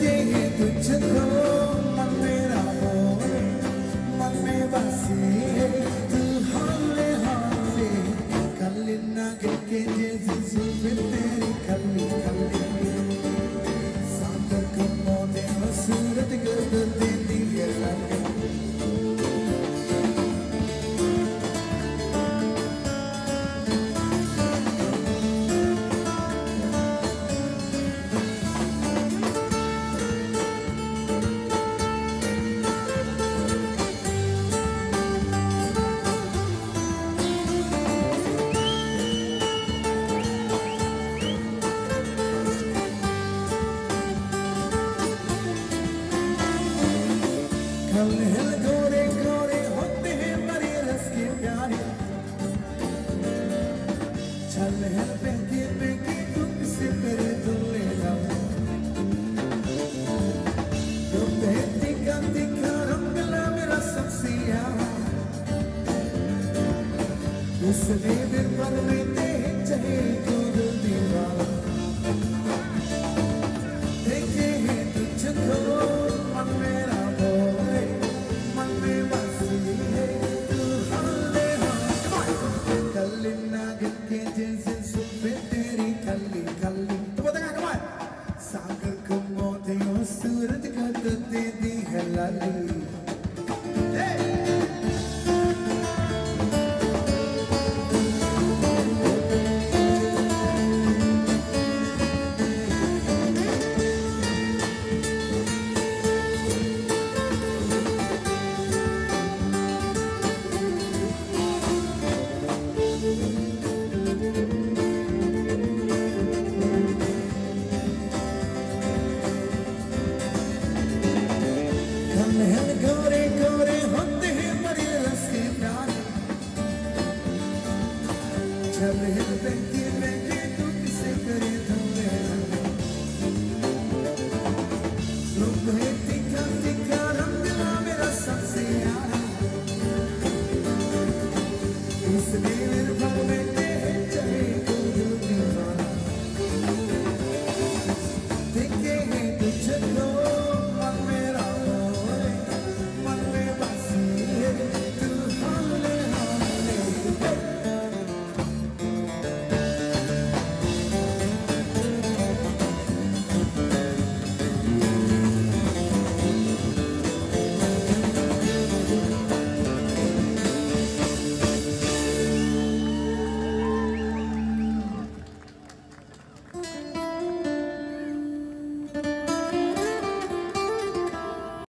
देखे तुझको, मन मेरा हो मन में बसे। तू हाले हाले कल नगे के जैसे सुनते This is the day that we're going to Hallelujah. Se avrete que te, que te, tutti